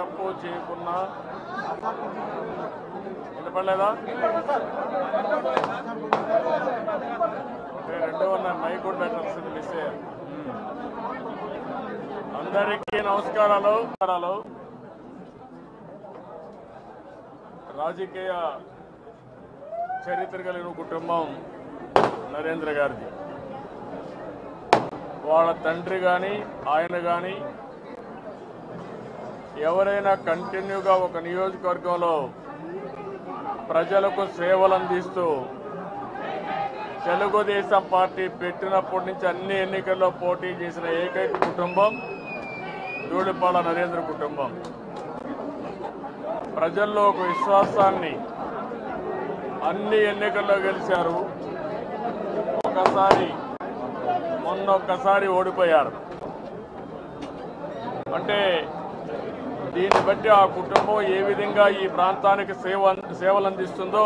తప్పు చేయకున్నా వినపడలేదా రెండో ఉన్నాయి మైక్ కూడా పెట్టాల్సింది మిస్ అయ్యారు. అందరికీ నమస్కారాలు. నమస్కారాలు. రాజకీయ చరిత్ర కలిగిన కుటుంబం నరేంద్ర గారిది. వాళ్ళ తండ్రి కానీ ఆయన కానీ ఎవరైనా కంటిన్యూగా ఒక నియోజకవర్గంలో ప్రజలకు సేవలు అందిస్తూ తెలుగుదేశం పార్టీ పెట్టినప్పటి నుంచి అన్ని ఎన్నికల్లో పోటీ చేసిన ఏకైక కుటుంబం జూడిపాల నరేంద్ర కుటుంబం. ప్రజల్లో ఒక విశ్వాసాన్ని అన్ని ఎన్నికల్లో గెలిచారు. ఒకసారి మొన్న ఒక్కసారి ఓడిపోయారు. అంటే దీన్ని బట్టి ఆ కుటుంబం ఏ విధంగా ఈ ప్రాంతానికి సేవ సేవలు అందిస్తుందో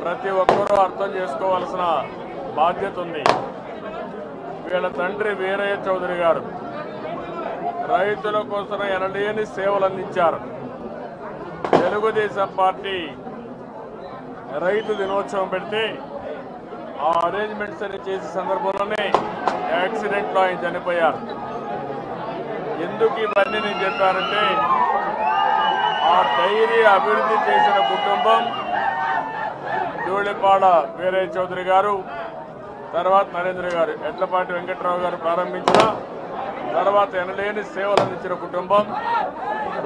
ప్రతి ఒక్కరూ అర్థం చేసుకోవాల్సిన బాధ్యత ఉంది. వీళ్ళ తండ్రి వీరయ్య చౌదరి గారు రైతుల కోసం ఎనలేని సేవలు అందించారు తెలుగుదేశం పార్టీ రైతు దినోత్సవం పెడితే ఆ అరేంజ్మెంట్స్ అని చేసే సందర్భంలోనే యాక్సిడెంట్లో ఆయన చనిపోయారు. ఎందుకు ఇవన్నీ నేను చెప్పానంటే ఆ డైరీ అభివృద్ధి చేసిన కుటుంబం ధూళిపాడ వీరయ్య చౌదరి గారు తర్వాత నరేంద్ర గారు ఎడ్లపాటి వెంకట్రావు గారు ప్రారంభించిన తర్వాత ఎనలేని సేవలు అందించిన కుటుంబం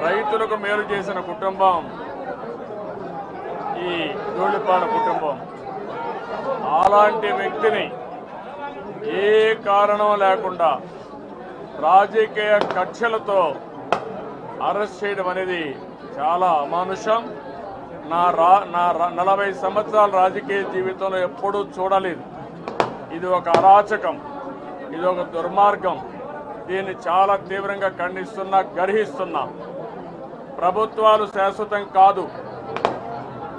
రైతులకు మేలు చేసిన కుటుంబం ఈ ధూళిపాడ కుటుంబం. అలాంటి వ్యక్తిని ఏ కారణం లేకుండా రాజకీయ కక్షలతో అరెస్ట్ చేయడం అనేది చాలా అమానుషం. నా రా నా రా- నలభై సంవత్సరాల రాజకీయ జీవితంలో ఎప్పుడూ చూడలేదు. ఇది ఒక అరాచకం ఇది ఒక దుర్మార్గం. దీన్ని చాలా తీవ్రంగా ఖండిస్తున్నా గర్హిస్తున్నా. ప్రభుత్వాలు శాశ్వతం కాదు.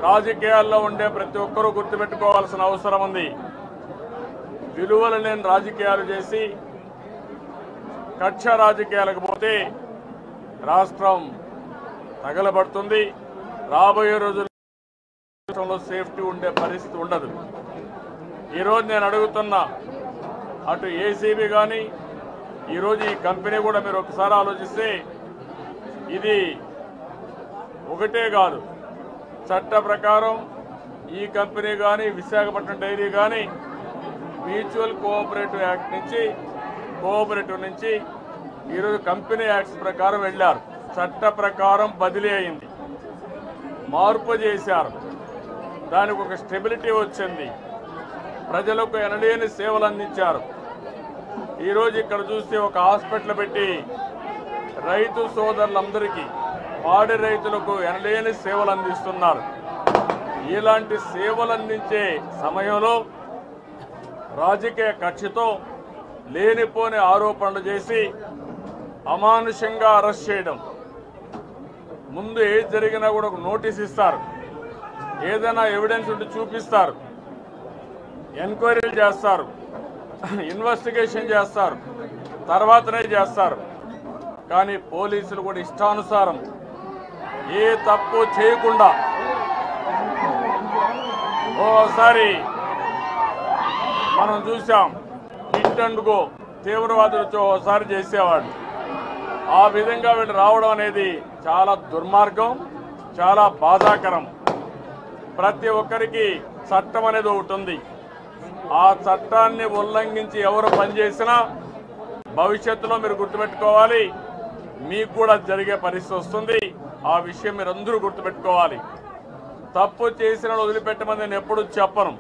రాజకీయాల్లో ఉండే ప్రతి ఒక్కరూ గుర్తుపెట్టుకోవాల్సిన అవసరం ఉంది. విలువలు లేని రాజకీయాలు చేసి కక్ష రాజకీయాలకు పోతే రాష్ట్రం తగలబడుతుంది. రాబోయే రోజుల్లో సేఫ్టీ ఉండే పరిస్థితి ఉండదు. ఈరోజు నేను అడుగుతున్నా అటు ఏసీబీ కానీ ఈరోజు ఈ కంపెనీ కూడా మీరు ఒకసారి ఆలోచిస్తే ఇది ఒకటే కాదు. చట్ట ప్రకారం ఈ కంపెనీ కానీ విశాఖపట్నం డైరీ కానీ మ్యూచువల్ కోఆపరేటివ్ యాక్ట్ నుంచి కోఆపరేటివ్ నుంచి ఈరోజు కంపెనీ యాక్ట్స్ ప్రకారం వెళ్ళారు. చట్ట ప్రకారం బదిలీ అయింది. మార్పు చేశారు. దానికి ఒక స్టెబిలిటీ వచ్చింది. ప్రజలకు ఎనలేని సేవలు అందించారు. ఈరోజు ఇక్కడ చూస్తే ఒక హాస్పిటల్ పెట్టి రైతు సోదరులందరికీ పాడి రైతులకు ఎనలేని సేవలు అందిస్తున్నారు. ఇలాంటి సేవలు అందించే సమయంలో రాజకీయ కక్షతో లేనిపోని ఆరోపణలు చేసి అమానుషంగా అరెస్ట్ చేయడం. ముందు ఏది జరిగినా కూడా ఒక నోటీస్ ఇస్తారు. ఏదైనా ఎవిడెన్స్ ఉంటే చూపిస్తారు. ఎంక్వైరీలు చేస్తారు. ఇన్వెస్టిగేషన్ చేస్తారు. తర్వాతనే చేస్తారు. కానీ పోలీసులు కూడా ఇష్టానుసారం ఏ తప్పు చేయకుండా ఓసారి మనం చూసాం. హిట్ తీవ్రవాదులు వచ్చి చేసేవాడు ఆ విధంగా వీళ్ళు రావడం అనేది చాలా దుర్మార్గం చాలా బాధాకరం. ప్రతి ఒక్కరికి చట్టం అనేది ఒకటి ఉంది. ఆ చట్టాన్ని ఉల్లంఘించి ఎవరు పనిచేసినా భవిష్యత్తులో మీరు గుర్తుపెట్టుకోవాలి. మీకు కూడా జరిగే పరిస్థితి వస్తుంది. ఆ విషయం మీరు అందరూ గుర్తుపెట్టుకోవాలి. తప్పు చేసిన వదిలిపెట్టమని నేను ఎప్పుడు చెప్పను.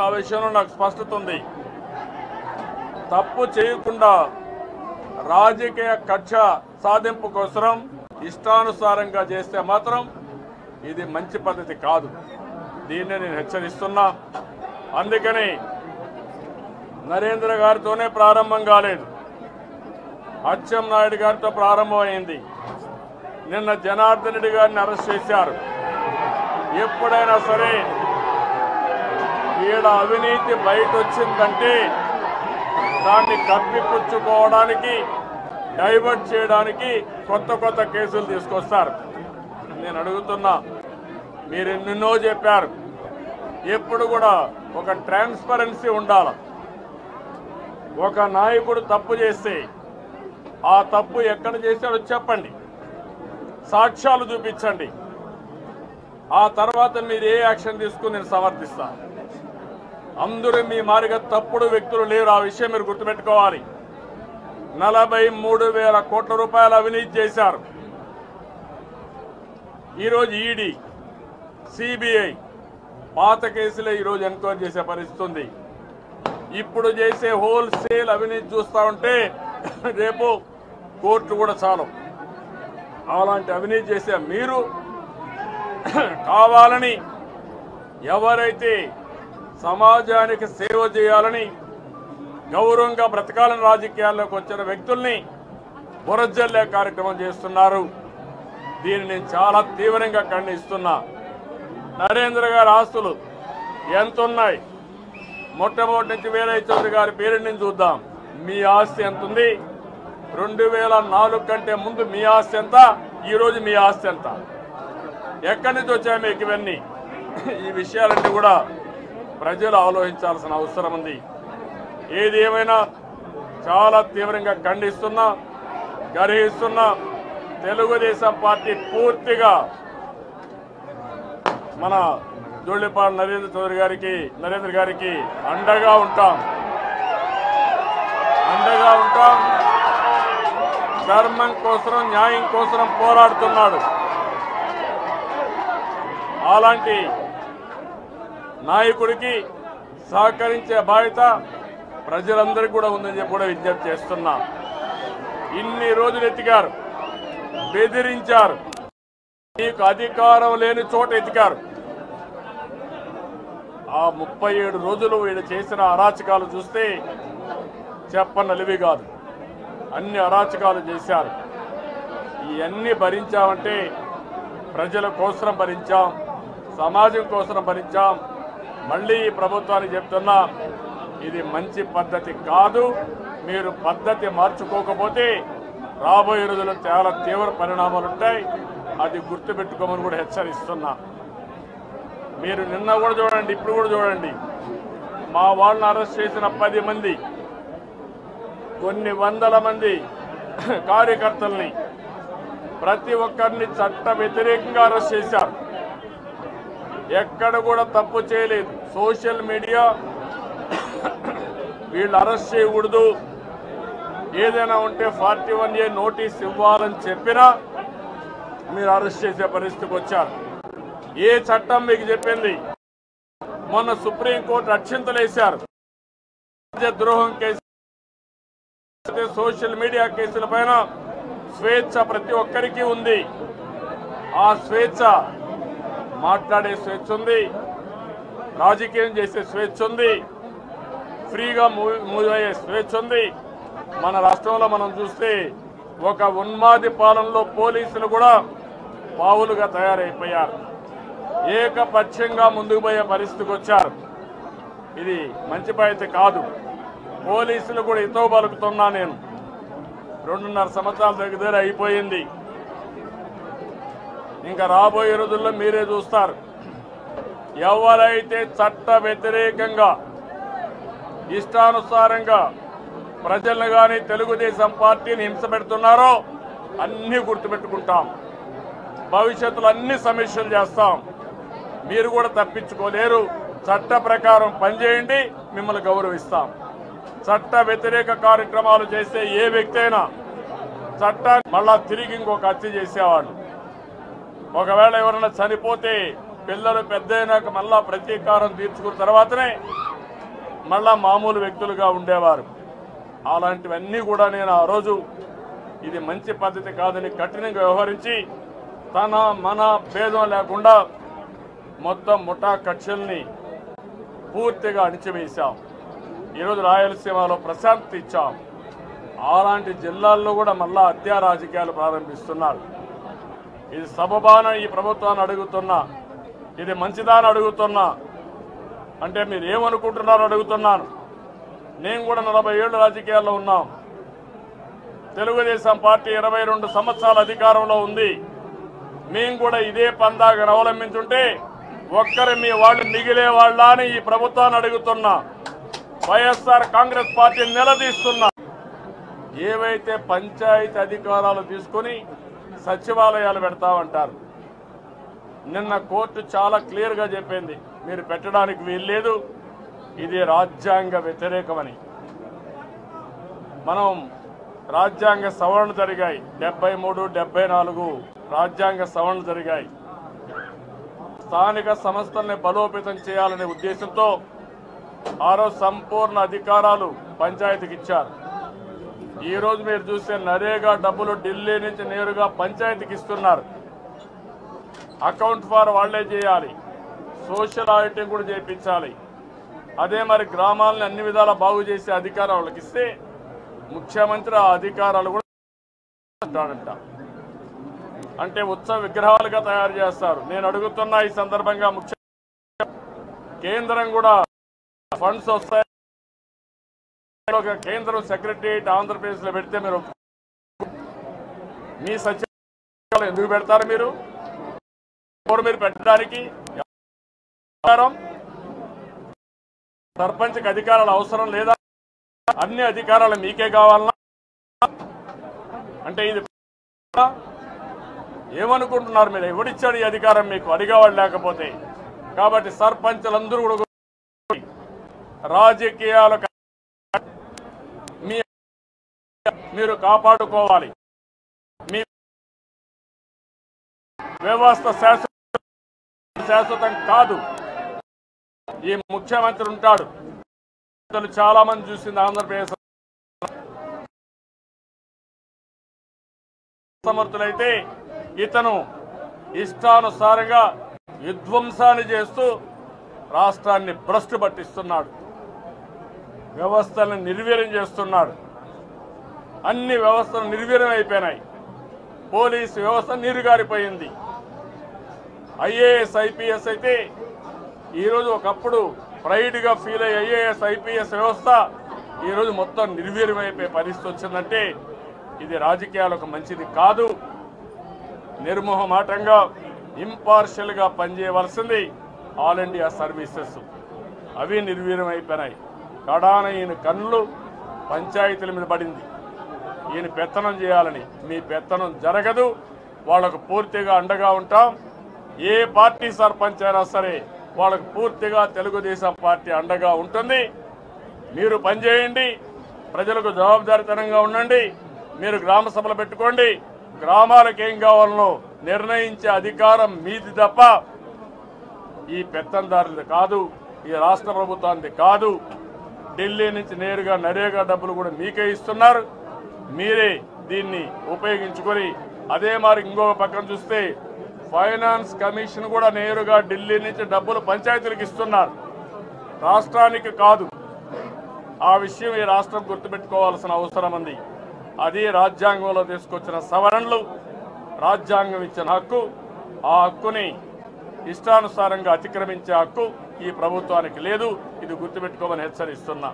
ఆ విషయంలో నాకు స్పష్టత ఉంది. తప్పు చేయకుండా రాజకీయ కక్ష సాధింపు కోసరం ఇష్టానుసారంగా చేస్తే మాత్రం ఇది మంచి పద్ధతి కాదు. దీన్ని నేను హెచ్చరిస్తున్నా. అందుకని నరేంద్ర గారితోనే ప్రారంభం కాలేదు. అచ్చెం నాయుడు గారితో ప్రారంభమైంది. నిన్న జనార్దన్ రెడ్డి గారిని అరెస్ట్ చేశారు. ఎప్పుడైనా సరే ఈడ అవినీతి బయట వచ్చిందంటే దాన్ని కప్పిపుచ్చుకోవడానికి డైవర్ట్ చేయడానికి కొత్త కొత్త కేసులు తీసుకొస్తారు. నేను అడుగుతున్నా మీరు ఎన్నెన్నో చెప్పారు. ఎప్పుడు కూడా ఒక ట్రాన్స్పరెన్సీ ఉండాలి. ఒక నాయకుడు తప్పు చేస్తే ఆ తప్పు ఎక్కడ చేశాడో చెప్పండి. సాక్ష్యాలు చూపించండి. ఆ తర్వాత మీరు ఏ యాక్షన్ తీసుకుని నేను సమర్థిస్తాను? అందరూ మీ మారిగా తప్పుడు వ్యక్తులు లేరు. ఆ విషయం మీరు గుర్తుపెట్టుకోవాలి. నలభై మూడు వేల కోట్ల రూపాయలు అవినీతి చేశారు. ఈరోజు ఈడీ సిబిఐ పాత కేసులే ఈరోజు ఎంక్వైరీ చేసే పరిస్థితి ఉంది. ఇప్పుడు చేసే హోల్సేల్ అవినీతి చూస్తా ఉంటే రేపు కోర్టు కూడా చాలు అలాంటి అవినీతి చేసే మీరు కావాలని ఎవరైతే సమాజానికి సేవ చేయాలని గౌరవంగా బ్రతకాలని రాజకీయాల్లోకి వచ్చిన వ్యక్తుల్ని బురజల్లే కార్యక్రమం చేస్తున్నారు. దీన్ని నేను చాలా తీవ్రంగా ఖండిస్తున్నా. నరేంద్ర గారి ఆస్తులు ఎంత ఉన్నాయి మొట్టమొదటి నుంచి వీరయ్య చౌదరి గారి పేరుని చూద్దాం. మీ ఆస్తి ఎంత ఉంది రెండు వేల నాలుగు కంటే ముందు మీ ఆస్తి ఎంత? ఈరోజు మీ ఆస్తి ఎంత? ఎక్కడి నుంచి వచ్చాయి మీకు ఇవన్నీ? ఈ విషయాలన్నీ కూడా ప్రజలు ఆలోచించాల్సిన అవసరం ఉంది. ఏది ఏమైనా చాలా తీవ్రంగా ఖండిస్తున్నా గర్హిస్తున్నా తెలుగుదేశం పార్టీ పూర్తిగా మన జోళ్ళిపాడు నరేంద్ర చౌదరి గారికి నరేంద్ర గారికి అండగా ఉంటాం. అండగా ఉంటాం. ధర్మం కోసం న్యాయం కోసం పోరాడుతున్నాడు. అలాంటి నాయకుడికి సహకరించే బాధ్యత ప్రజలందరికీ కూడా ఉందని చెప్పి కూడా విజ్ఞప్తి చేస్తున్నా. ఇన్ని రోజులు ఎత్తికారు బెదిరించారు మీకు అధికారం లేని చోట ఎతికారు. ఆ ముప్పై ఏడు రోజులు వీళ్ళు చేసిన అరాచకాలు చూస్తే చెప్పనలివి కాదు. అన్ని అరాచకాలు చేశారు. ఇవన్నీ భరించామంటే ప్రజల కోసం భరించాం సమాజం కోసం భరించాం మళ్ళీ ఈ ప్రభుత్వానికి చెప్తున్నా ఇది మంచి పద్ధతి కాదు. మీరు పద్ధతి మార్చుకోకపోతే రాబోయే రోజుల్లో చాలా తీవ్ర పరిణామాలు ఉంటాయి అది గుర్తుపెట్టుకోమని కూడా హెచ్చరిస్తున్నా. మీరు నిన్న కూడా చూడండి ఇప్పుడు కూడా చూడండి. మా వాళ్ళని అరెస్ట్ చేసిన పది మంది కొన్ని వందల మంది కార్యకర్తల్ని ప్రతి ఒక్కరిని చట్ట వ్యతిరేకంగా అరెస్ట్ చేశారు. ఎక్కడ కూడా తప్పు చేయలేదు. సోషల్ మీడియా వీళ్ళు అరెస్ట్ చేయకూడదు. ఏదైనా ఉంటే ఫార్టీ వన్ ఏ నోటీస్ ఇవ్వాలని చెప్పినా మీరు అరెస్ట్ చేసే పరిస్థితికి వచ్చారు. ఏ చట్టం మీకు చెప్పింది? మొన్న సుప్రీంకోర్టు అక్షింతలేశారు ద్రోహం కేసు సోషల్ మీడియా కేసుల పైన స్వేచ్ఛ ప్రతి ఒక్కరికి ఉంది. ఆ స్వేచ్ఛ మాట్లాడే స్వేచ్ఛ ఉంది. రాజకీయం చేసే స్వేచ్ఛ ఉంది. ఫ్రీగా మూవ్ మూవ్ అయ్యే స్వేచ్ఛ ఉంది. మన రాష్ట్రంలో మనం చూస్తే ఒక ఉన్మాది పాలనలో పోలీసులు కూడా పావులుగా తయారైపోయారు. ఏకపక్షంగా ముందుకు పోయే పరిస్థితికి వచ్చారు. ఇది మంచి పైతే కాదు. పోలీసులు కూడా ఇతో పలుకుతున్నా నేను. రెండున్నర సంవత్సరాల దగ్గర అయిపోయింది. ఇంకా రాబోయే రోజుల్లో మీరే చూస్తారు. ఎవరైతే చట్ట వ్యతిరేకంగా ఇష్టానుసారంగా ప్రజలను కానీ తెలుగుదేశం పార్టీని హింస పెడుతున్నారో అన్నీ గుర్తుపెట్టుకుంటాం. భవిష్యత్తులో అన్ని సమీక్షలు చేస్తాం. మీరు కూడా తప్పించుకోలేరు. చట్ట ప్రకారం పనిచేయండి మిమ్మల్ని గౌరవిస్తాం. చట్ట వ్యతిరేక కార్యక్రమాలు చేస్తే ఏ వ్యక్తి అయినా చట్టాన్ని మళ్ళా తిరిగి ఇంకొక హత్య చేసేవాళ్ళు ఒకవేళ ఎవరైనా చనిపోతే పిల్లలు పెద్ద అయినాక మళ్ళా ప్రతీకారం తీర్చుకున్న తర్వాతనే మళ్ళా మామూలు వ్యక్తులుగా ఉండేవారు. అలాంటివన్నీ కూడా నేను ఆ రోజు ఇది మంచి పద్ధతి కాదని కఠినంగా వ్యవహరించి తన మన భేదం లేకుండా మొత్తం ముఠా కక్షల్ని పూర్తిగా అణిచివేశాం. ఈరోజు రాయలసీమలో ప్రశాంతత ఇచ్చాం. అలాంటి జిల్లాల్లో కూడా మళ్ళా హత్యా రాజకీయాలు ప్రారంభిస్తున్నారు. ఇది సబబాన ఈ ప్రభుత్వాన్ని అడుగుతున్నా. ఇది మంచిదాని అడుగుతున్నా. అంటే మీరు ఏమనుకుంటున్నారో అడుగుతున్నాను. నేను కూడా నలభై ఏళ్ళు రాజకీయాల్లో ఉన్నాం. తెలుగుదేశం పార్టీ ఇరవై రెండు సంవత్సరాల అధికారంలో ఉంది. మేము కూడా ఇదే పందాగా అవలంబించుంటే ఒక్కరి మీ వాళ్ళు మిగిలే వాళ్ళ అని ఈ ప్రభుత్వాన్ని అడుగుతున్నా. వైఎస్ఆర్ కాంగ్రెస్ పార్టీ నిలదీస్తున్నా. ఏవైతే పంచాయతీ అధికారాలు తీసుకొని సచివాలయాలు పెడతామంటారు నిన్న కోర్టు చాలా క్లియర్గా చెప్పింది. మీరు పెట్టడానికి వీల్లేదు. ఇది రాజ్యాంగ వ్యతిరేకమని. మనం రాజ్యాంగ సవరణలు జరిగాయి. డెబ్బై మూడు డెబ్బై నాలుగు రాజ్యాంగ సవరణలు జరిగాయి. స్థానిక సంస్థల్ని బలోపేతం చేయాలనే ఉద్దేశంతో ఆరో సంపూర్ణ అధికారాలు పంచాయతీకి ఇచ్చారు. ఈ రోజు మీరు చూస్తే నరేగా డబ్బులు ఢిల్లీ నుంచి నేరుగా పంచాయతీకి ఇస్తున్నారు. అకౌంట్ ఫార్ వాళ్ళే చేయాలి. సోషల్ ఆడిటింగ్ కూడా చేయించాలి. అదే మరి గ్రామాలను అన్ని విధాలా బాగు చేసే అధికారం వాళ్ళకి ఇస్తే ముఖ్యమంత్రి ఆ అధికారాలు కూడా అంటే ఉత్సవ విగ్రహాలుగా తయారు చేస్తారు. నేను అడుగుతున్నా ఈ సందర్భంగా ముఖ్య కేంద్రం కూడా ఫండ్స్ వస్తాయి. ఒక కేంద్రం సెక్రటరియట్ ఆంధ్రప్రదేశ్లో పెడితే మీరు మీ సచివాలయం ఎందుకు పెడతారు మీరు? ఎవరు మీరు పెట్టడానికి? సర్పంచ్కి అధికారాలు అవసరం లేదా? అన్ని అధికారాలు మీకే కావాలన్నా? అంటే ఇది ఏమనుకుంటున్నారు మీరు? ఎవడిచ్చాడు ఈ అధికారం మీకు? అడిగేవాడు లేకపోతే. కాబట్టి సర్పంచులందరూ కూడా రాజకీయాలకు మీరు కాపాడుకోవాలి. మీ వ్యవస్థ శాశ్వత శాశ్వతం కాదు. ఈ ముఖ్యమంత్రి ఉంటాడు. ఇతను చాలా మంది చూసింది ఆంధ్రప్రదేశ్ సమర్థులైతే ఇతను ఇష్టానుసారంగా విధ్వంసాన్ని చేస్తూ రాష్ట్రాన్ని భ్రష్టు పట్టిస్తున్నాడు. వ్యవస్థలను నిర్వీర్యం చేస్తున్నాడు. అన్ని వ్యవస్థలు నిర్వీర్యమైపోయినాయి పోలీసు వ్యవస్థ నీరుగారిపోయింది. ఐఏఎస్ ఐపీఎస్ అయితే ఈరోజు ఒకప్పుడు ప్రైడ్గా ఫీల్ అయ్యే ఐఏఎస్ ఐపీఎస్ వ్యవస్థ ఈరోజు మొత్తం నిర్వీర్యమైపోయే పరిస్థితి వచ్చిందంటే ఇది రాజకీయాలకు మంచిది కాదు. నిర్మోహమాటంగా ఇంపార్షియల్గా పనిచేయవలసింది ఆల్ ఇండియా సర్వీసెస్. అవి నిర్వీర్యమైపోయినాయి కడాన ఈయన కన్నులు పంచాయతీల మీద పడింది. ఈయన పెత్తనం చేయాలని. మీ పెత్తనం జరగదు. వాళ్ళకు పూర్తిగా అండగా ఉంటాం. ఏ పార్టీ సర్పంచ్ అయినా సరే వాళ్ళకు పూర్తిగా తెలుగుదేశం పార్టీ అండగా ఉంటుంది. మీరు పనిచేయండి. ప్రజలకు జవాబుదారితనంగా ఉండండి. మీరు గ్రామ సభలు పెట్టుకోండి. గ్రామాలకు ఏం కావాలనో నిర్ణయించే అధికారం మీది తప్ప ఈ పెత్తందారులది కాదు. ఈ రాష్ట్ర ప్రభుత్వానికి కాదు. ఢిల్లీ నుంచి నేరుగా నరేగా డబ్బులు కూడా మీకే ఇస్తున్నారు. మీరే దీన్ని ఉపయోగించుకొని అదే మరి ఇంకొక పక్కన చూస్తే ఫైనాన్స్ కమిషన్ కూడా నేరుగా ఢిల్లీ నుంచి డబ్బులు పంచాయతీలకు ఇస్తున్నారు. రాష్ట్రానికి కాదు. ఆ విషయం ఈ రాష్ట్రం గుర్తుపెట్టుకోవాల్సిన అవసరం ఉంది. అది రాజ్యాంగంలో తీసుకొచ్చిన సవరణలు రాజ్యాంగం ఇచ్చిన హక్కు ఆ హక్కుని ఇష్టానుసారంగా అతిక్రమించే హక్కు ఈ ప్రభుత్వానికి లేదు. ఇది గుర్తుపెట్టుకోమని హెచ్చరిస్తున్నా.